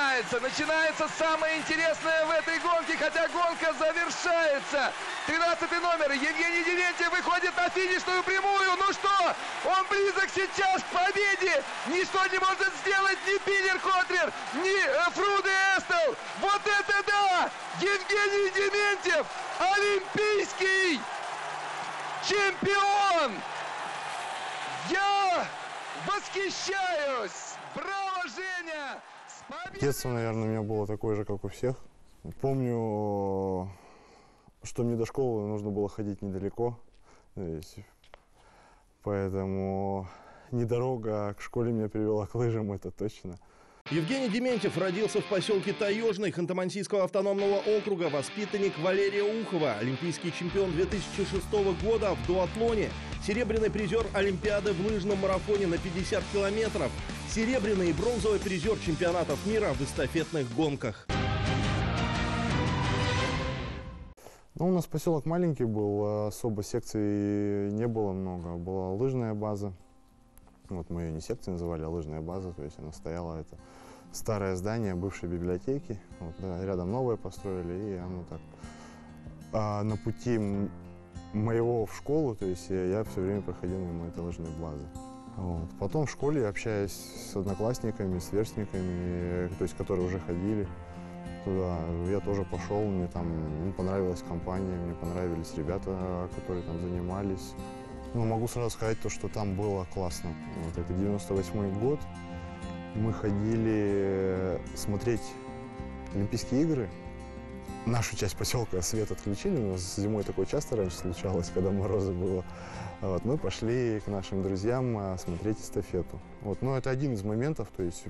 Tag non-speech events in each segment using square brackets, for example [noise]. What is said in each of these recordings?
начинается. Начинается самое интересное в этой гонке, хотя гонка завершается. 13 номер Евгений Дементьев выходит на финишную прямую. Ну что, он близок сейчас к победе. Ничто не может сделать ни Пинер Котрер, ни э, Фруде Эстел. Вот это да! Евгений Дементьев, олимпийский чемпион! Я восхищаюсь! Браво! Детство, наверное, у меня было такое же, как у всех. Помню, что мне до школы нужно было ходить недалеко. Поэтому не дорога а к школе меня привела к лыжам, это точно. Евгений Дементьев родился в поселке Таежный Ханты-Мансийского автономного округа, воспитанник Валерия Ухова, олимпийский чемпион 2006 года в дуатлоне, серебряный призер Олимпиады в лыжном марафоне на 50 километров, серебряный и бронзовый призер чемпионатов мира в эстафетных гонках. Ну, у нас поселок маленький был, особо секций не было много. Была лыжная база. Вот мы ее не секцией называли, а лыжная база. То есть она стояла, это старое здание бывшей библиотеки. Вот, да, рядом новое построили, и оно так. А на пути моего в школу, то есть я, я все время проходил мимо этой лыжной базы. Вот. Потом в школе, общаясь с одноклассниками, с сверстниками, то есть которые уже ходили туда, я тоже пошел, мне там ну, понравилась компания, мне понравились ребята, которые там занимались. Ну, могу сразу сказать то, что там было классно. Вот это 98 год. Мы ходили смотреть Олимпийские игры. Нашу часть поселка свет отключили. У нас зимой такое часто раньше случалось, когда морозы было. Вот, мы пошли к нашим друзьям а, смотреть эстафету. Вот, но это один из моментов, то есть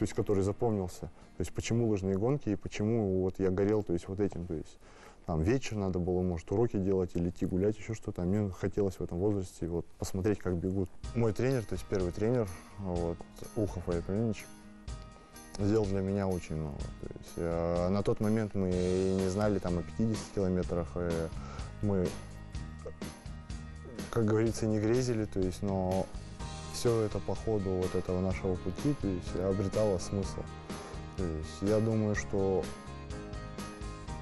то есть, который запомнился. То есть, почему лыжные гонки и почему вот я горел, то есть, вот этим. То есть, там вечер надо было, может, уроки делать или идти гулять, еще что-то. А мне хотелось в этом возрасте вот посмотреть, как бегут. Мой тренер, то есть первый тренер, вот, Ухов Олег сделал для меня очень много. То есть, э, на тот момент мы не знали там о 50 километрах, э, мы, как говорится, не грезили, то есть, но все это по ходу вот этого нашего пути то есть, обретало смысл. То есть я думаю, что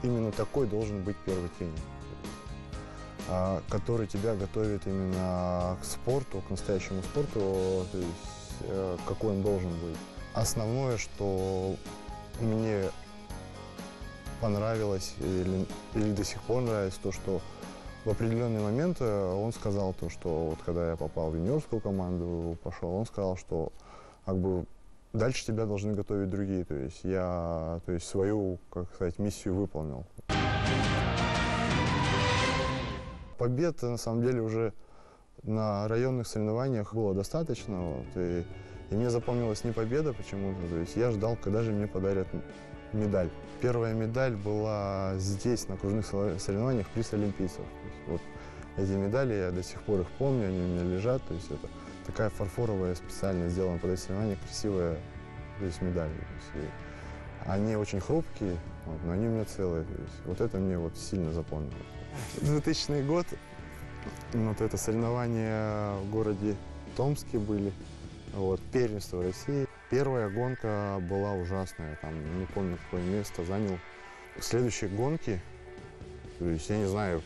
именно такой должен быть первый тренер, а, который тебя готовит именно к спорту, к настоящему спорту, то есть э, какой он должен быть. Основное, что мне понравилось или, или до сих пор нравится, то, что в определенный момент э, он сказал то, что вот когда я попал в юниорскую команду, пошел, он сказал, что как бы дальше тебя должны готовить другие. То есть я то есть свою, как сказать, миссию выполнил. Побед, на самом деле, уже на районных соревнованиях было достаточно. Вот, и, и мне запомнилась не победа почему-то. То есть я ждал, когда же мне подарят медаль. Первая медаль была здесь, на окружных соревнованиях, приз олимпийцев. Вот эти медали, я до сих пор их помню, они у меня лежат. То есть это такая фарфоровая, специально сделана под эти соревнования, красивая то есть медаль. То есть, они очень хрупкие, вот, но они у меня целые. То есть, вот это мне вот сильно запомнилось. 2000 год, вот это соревнования в городе Томске были, вот, первенство России. Первая гонка была ужасная, там, не помню, какое место занял. Следующие гонки, то есть я не знаю,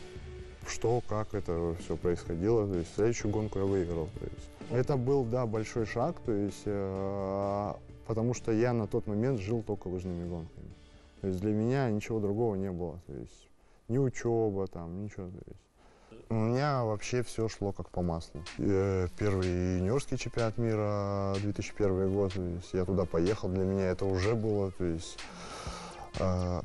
что, как это все происходило. То есть следующую гонку я выиграл. То есть. Это был, да, большой шаг, то есть, э, потому что я на тот момент жил только лыжными гонками. То есть для меня ничего другого не было. То есть ни учеба, там, ничего. То есть. У меня вообще все шло как по маслу. Э, первый юниорский чемпионат мира 2001 год, то есть я туда поехал, для меня это уже было, то есть э,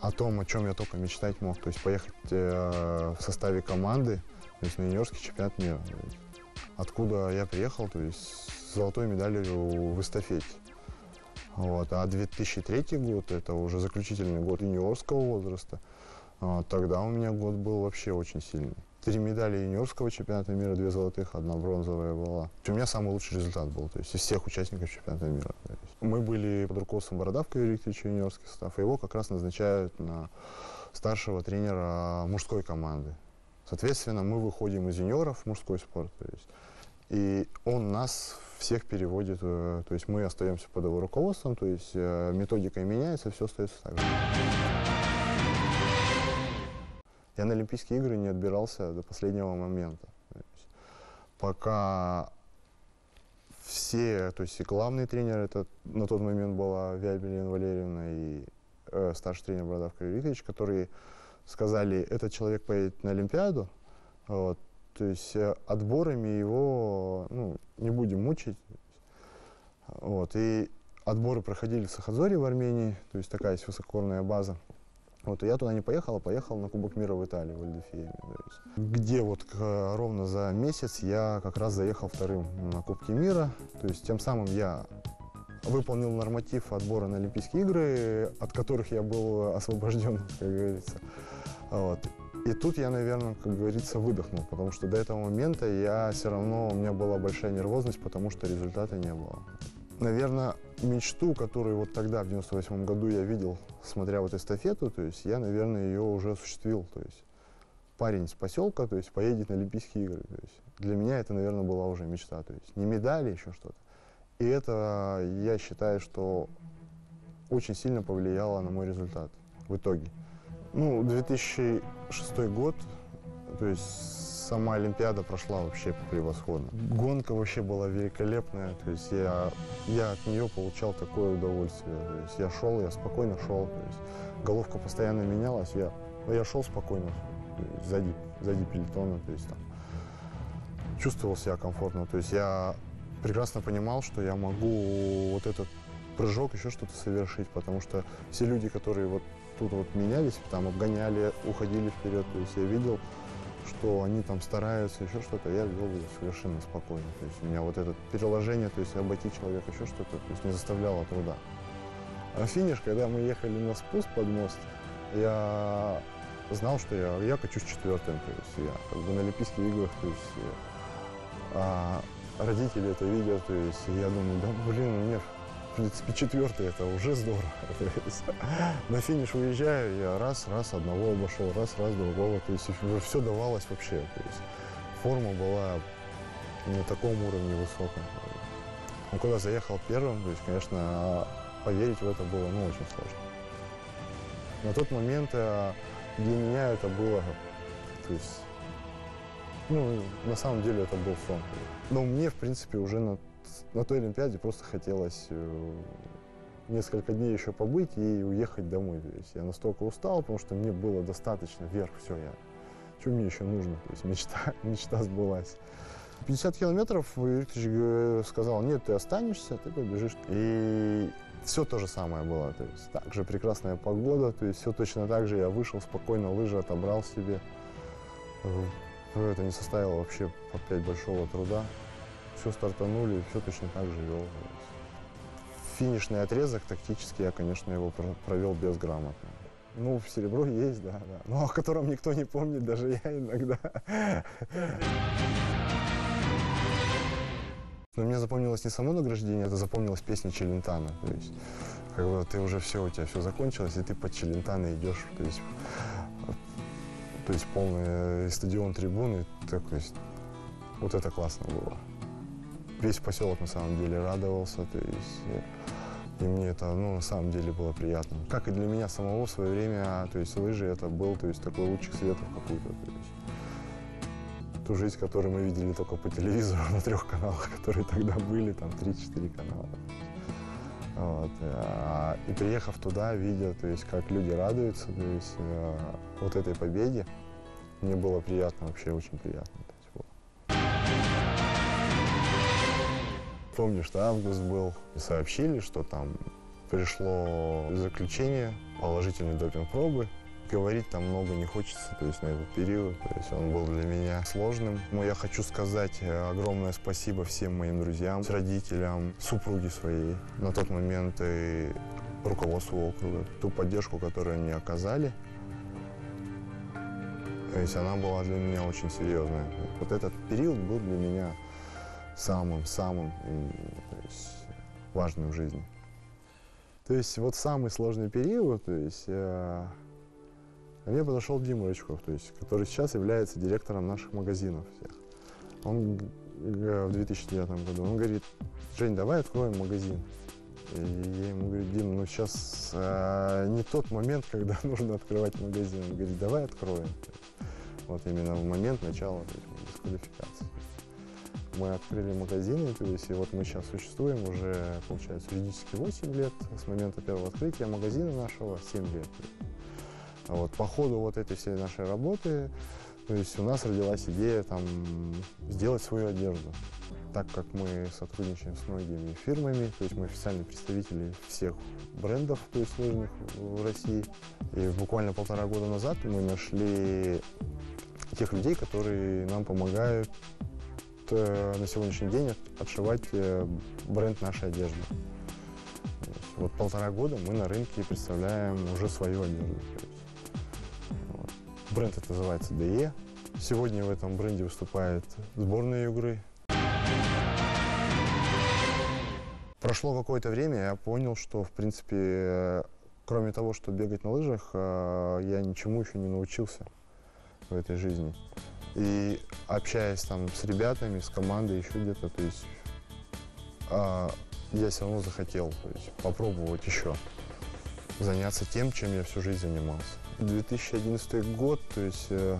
о том, о чем я только мечтать мог, то есть поехать э, в составе команды, то есть на юниорский чемпионат мира. Откуда я приехал, то есть с золотой медалью в эстафете. Вот. А 2003 год, это уже заключительный год юниорского возраста, а, тогда у меня год был вообще очень сильный. Три медали юниорского чемпионата мира, две золотых, одна бронзовая была. У меня самый лучший результат был, то есть из всех участников чемпионата мира. Мы были под руководством Бородавка Юрия юниорский состав, и его как раз назначают на старшего тренера мужской команды. Соответственно, мы выходим из юниоров в мужской спорт. То есть, и он нас всех переводит, э, то есть мы остаемся под его руководством, то есть э, методика меняется, все остается так же. Я на Олимпийские игры не отбирался до последнего момента. Пока все, то есть и главный тренер, это на тот момент была Вяльба Елена Валерьевна и э, старший тренер Бородав Викторович, которые сказали, этот человек поедет на Олимпиаду, вот, то есть э, отборами его ну, не будем мучить. Вот, и отборы проходили в Сахазоре в Армении, то есть такая есть высокогорная база. Вот, и я туда не поехал, а поехал на Кубок мира в Италию, в Альдефиеме. Где вот к, ровно за месяц я как раз заехал вторым на Кубке мира. То есть тем самым я выполнил норматив отбора на Олимпийские игры, от которых я был освобожден, [laughs] как говорится. Вот. И тут я, наверное, как говорится, выдохнул, потому что до этого момента я все равно, у меня была большая нервозность, потому что результата не было. Наверное, мечту, которую вот тогда, в 98 году, я видел, смотря вот эстафету, то есть я, наверное, ее уже осуществил. То есть парень с поселка, то есть поедет на Олимпийские игры. То есть для меня это, наверное, была уже мечта. То есть не медали, еще что-то. И это, я считаю, что очень сильно повлияло на мой результат в итоге. Ну, 2006 год, то есть сама Олимпиада прошла вообще превосходно. Гонка вообще была великолепная, то есть я, я от нее получал такое удовольствие. То есть я шел, я спокойно шел, то есть головка постоянно менялась, я, я шел спокойно, сзади, сзади пелетона, то есть там чувствовал себя комфортно, то есть я прекрасно понимал, что я могу вот этот прыжок, еще что-то совершить, потому что все люди, которые вот тут вот менялись, там обгоняли, уходили вперед, то есть я видел, что они там стараются, еще что-то, я вел совершенно спокойно. То есть у меня вот это переложение, то есть обойти человека, еще что-то, то есть не заставляло труда. А финиш, когда мы ехали на спуск под мост, я знал, что я, я качусь четвертым, то есть я как бы на Олимпийских играх, то есть а, родители это видят, то есть я думаю, да блин, меня в принципе, четвертый это уже здорово. [laughs] На финиш уезжаю, я раз, раз, одного обошел, раз, раз, другого. То есть все давалось вообще. То есть форма была на таком уровне высоком. Ну, когда заехал первым, то есть, конечно, поверить в это было ну, очень сложно. На тот момент э, для меня это было, то есть, ну, на самом деле это был сон. Но мне, в принципе, уже на на той Олимпиаде просто хотелось э, несколько дней еще побыть и уехать домой. То есть я настолько устал, потому что мне было достаточно вверх, все, я, что мне еще нужно, то есть мечта, [laughs] мечта сбылась. 50 километров Викторович сказал, нет, ты останешься, ты побежишь. И все то же самое было, то есть также прекрасная погода, то есть все точно так же, я вышел спокойно, лыжи отобрал себе. Э, это не составило вообще опять большого труда все стартанули, все точно так же вел. Финишный отрезок тактически я, конечно, его провел безграмотно. Ну, серебро есть, да, да. Но о котором никто не помнит, даже я иногда. Но мне запомнилось не само награждение, это запомнилась песня Челентана. То есть, как бы ты уже все, у тебя все закончилось, и ты под Челентана идешь. То есть, то есть полный стадион трибуны. Так, то есть, вот это классно было весь поселок на самом деле радовался, то есть э, и мне это, ну, на самом деле было приятно. Как и для меня самого в свое время, то есть лыжи это был, то есть такой лучик света в какую-то, то ту жизнь, которую мы видели только по телевизору [laughs] на трех каналах, которые тогда были, там 3-4 канала. Вот. А, и приехав туда, видя, то есть, как люди радуются, то есть, э, вот этой победе, мне было приятно, вообще очень приятно. Помню, что август был, и сообщили, что там пришло заключение, положительной допинг-пробы. Говорить там много не хочется, то есть на этот период. То есть он был для меня сложным. Но я хочу сказать э, огромное спасибо всем моим друзьям, родителям, супруге своей. На тот момент и руководству округа. Ту поддержку, которую они оказали, то есть она была для меня очень серьезная. Вот этот период был для меня самым-самым важным в жизни. То есть вот самый сложный период, то есть э, ко мне подошел Дима Рычков, то есть, который сейчас является директором наших магазинов всех. Он э, в 2009 году. Он говорит, Жень, давай откроем магазин. И я ему говорю, Дим, ну сейчас а, не тот момент, когда [laughs] нужно открывать магазин. Он говорит, давай откроем. Вот именно в момент начала дисквалификации. Мы открыли магазины, то есть и вот мы сейчас существуем уже, получается, юридически 8 лет с момента первого открытия магазина нашего, 7 лет. Вот по ходу вот этой всей нашей работы, то есть у нас родилась идея там сделать свою одежду. Так как мы сотрудничаем с многими фирмами, то есть мы официальные представители всех брендов, то есть лыжных в России. И буквально полтора года назад мы нашли тех людей, которые нам помогают на сегодняшний день отшивать э, бренд нашей одежды. Вот полтора года мы на рынке представляем уже свою одежду. Вот. Бренд это называется DE. Сегодня в этом бренде выступает сборная Югры. Прошло какое-то время, я понял, что, в принципе, кроме того, что бегать на лыжах, э, я ничему еще не научился в этой жизни. И общаясь там с ребятами, с командой, еще где-то, то есть а, я все равно захотел то есть, попробовать еще заняться тем, чем я всю жизнь занимался. 2011 год, то есть э,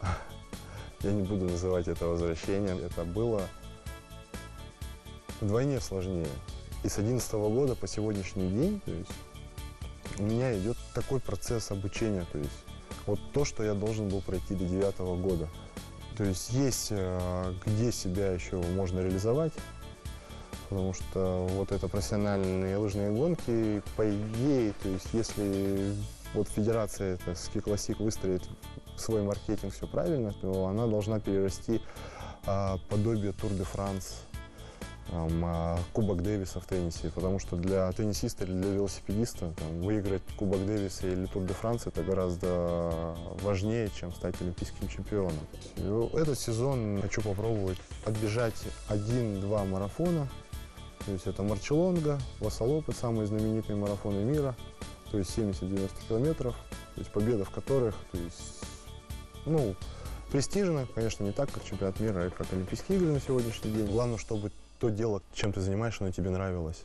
[laughs] я не буду называть это возвращением, это было вдвойне сложнее. И с 2011 года по сегодняшний день, то есть у меня идет такой процесс обучения, то есть вот то, что я должен был пройти до девятого года. То есть есть э, где себя еще можно реализовать, потому что вот это профессиональные лыжные гонки, по идее, то есть если вот федерация это Ski Classic выстроит свой маркетинг все правильно, то она должна перерасти а, подобие Тур де Франс, Кубок Дэвиса в теннисе, потому что для теннисиста или для велосипедиста там, выиграть Кубок Дэвиса или Тур де Франс это гораздо важнее, чем стать олимпийским чемпионом. И этот сезон хочу попробовать отбежать один-два марафона. То есть это Марчелонга, Васалопы, самые знаменитые марафоны мира, то есть 70-90 километров, то есть победа в которых, то есть, ну, престижно, конечно, не так, как чемпионат мира и как Олимпийские игры на сегодняшний день. Главное, чтобы то дело, чем ты занимаешься, оно тебе нравилось.